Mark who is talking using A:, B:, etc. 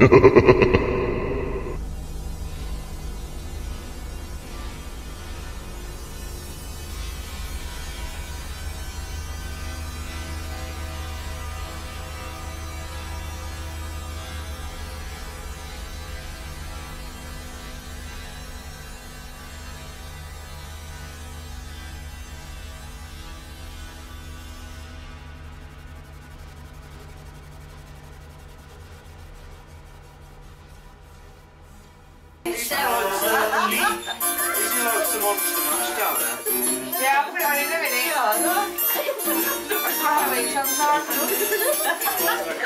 A: Ha ha ha ha ha! Ja, for har dere veldig glade. Har vi ikke sånn
B: Alle